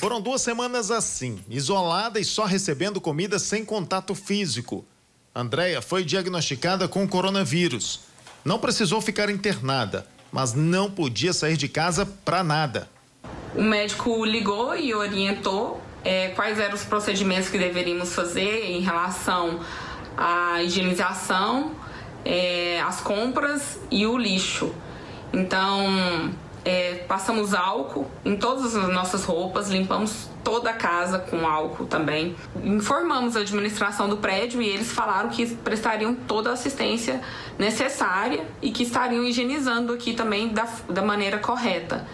Foram duas semanas assim, isolada e só recebendo comida sem contato físico. Andréia foi diagnosticada com coronavírus. Não precisou ficar internada, mas não podia sair de casa para nada. O médico ligou e orientou é, quais eram os procedimentos que deveríamos fazer em relação à higienização, é, as compras e o lixo. Então, passamos álcool em todas as nossas roupas, limpamos toda a casa com álcool também. Informamos a administração do prédio e eles falaram que prestariam toda a assistência necessária e que estariam higienizando aqui também da, da maneira correta.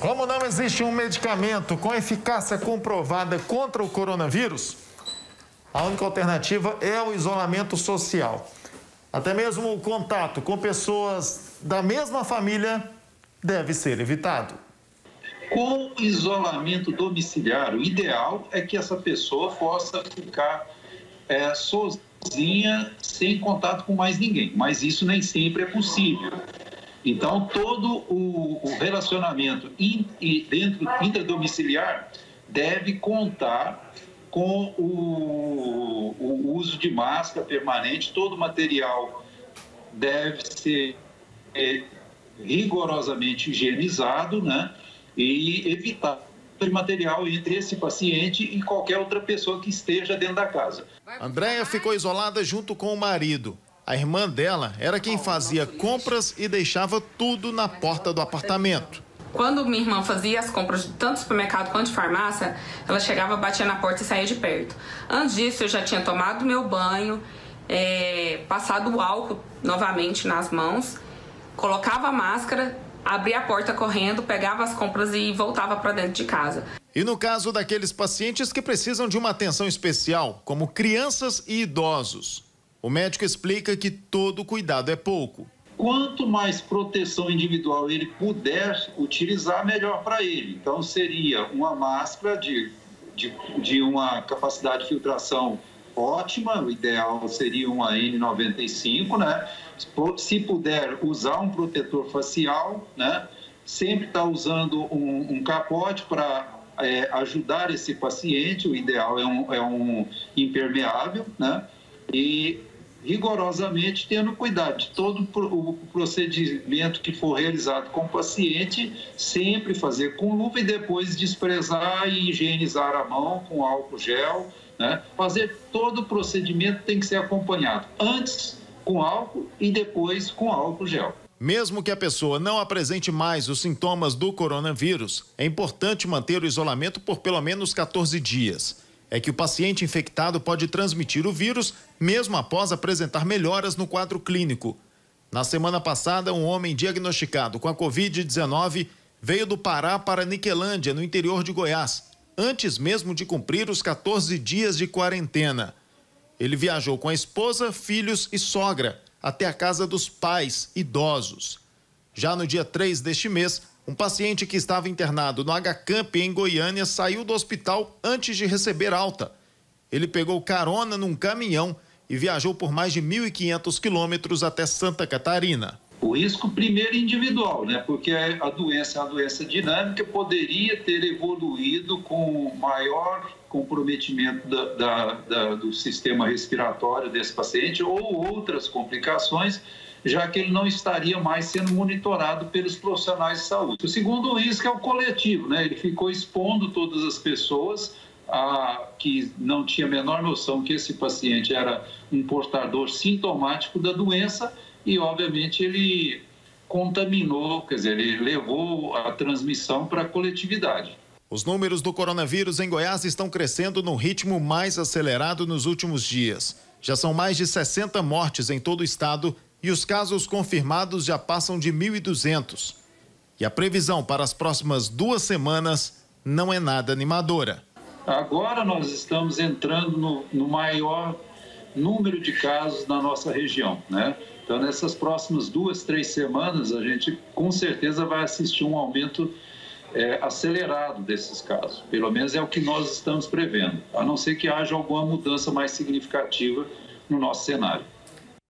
Como não existe um medicamento com eficácia comprovada contra o coronavírus, a única alternativa é o isolamento social. Até mesmo o contato com pessoas da mesma família deve ser evitado. Com isolamento domiciliar, o ideal é que essa pessoa possa ficar é, sozinha, sem contato com mais ninguém, mas isso nem sempre é possível. Então, todo o, o relacionamento in, dentro intradomiciliar deve contar com o, o, uso de máscara permanente, todo o material deve ser é, rigorosamente higienizado, né? E evitar o material entre esse paciente e qualquer outra pessoa que esteja dentro da casa. Andréia ficou isolada junto com o marido. A irmã dela era quem fazia compras e deixava tudo na porta do apartamento. Quando minha irmã fazia as compras de tanto supermercado quanto de farmácia, ela chegava, batia na porta e saía de perto. Antes disso, eu já tinha tomado meu banho, é, passado o álcool novamente nas mãos colocava a máscara, abria a porta correndo, pegava as compras e voltava para dentro de casa. E no caso daqueles pacientes que precisam de uma atenção especial, como crianças e idosos, o médico explica que todo cuidado é pouco. Quanto mais proteção individual ele puder utilizar, melhor para ele. Então, seria uma máscara de, de, de uma capacidade de filtração ótima, o ideal seria uma N95, né? Se puder usar um protetor facial, né? Sempre estar tá usando um, um capote para é, ajudar esse paciente, o ideal é um, é um impermeável, né? E rigorosamente tendo cuidado de todo o procedimento que for realizado com o paciente, sempre fazer com luva e depois desprezar e higienizar a mão com álcool gel, né? Fazer todo o procedimento tem que ser acompanhado antes com álcool e depois com álcool gel. Mesmo que a pessoa não apresente mais os sintomas do coronavírus, é importante manter o isolamento por pelo menos 14 dias. É que o paciente infectado pode transmitir o vírus mesmo após apresentar melhoras no quadro clínico. Na semana passada, um homem diagnosticado com a Covid-19 veio do Pará para Niquelândia, no interior de Goiás antes mesmo de cumprir os 14 dias de quarentena. Ele viajou com a esposa, filhos e sogra até a casa dos pais idosos. Já no dia 3 deste mês, um paciente que estava internado no H-Camp em Goiânia saiu do hospital antes de receber alta. Ele pegou carona num caminhão e viajou por mais de 1.500 quilômetros até Santa Catarina. O risco primeiro individual, né? Porque a doença é uma doença dinâmica, poderia ter evoluído com maior comprometimento da, da, da, do sistema respiratório desse paciente ou outras complicações, já que ele não estaria mais sendo monitorado pelos profissionais de saúde. O segundo risco é o coletivo, né? Ele ficou expondo todas as pessoas a, que não tinha a menor noção que esse paciente era um portador sintomático da doença e, obviamente, ele contaminou, quer dizer, ele levou a transmissão para a coletividade. Os números do coronavírus em Goiás estão crescendo num ritmo mais acelerado nos últimos dias. Já são mais de 60 mortes em todo o estado e os casos confirmados já passam de 1.200. E a previsão para as próximas duas semanas não é nada animadora. Agora nós estamos entrando no, no maior número de casos na nossa região, né? Então, nessas próximas duas, três semanas, a gente com certeza vai assistir um aumento é, acelerado desses casos. Pelo menos é o que nós estamos prevendo, a não ser que haja alguma mudança mais significativa no nosso cenário.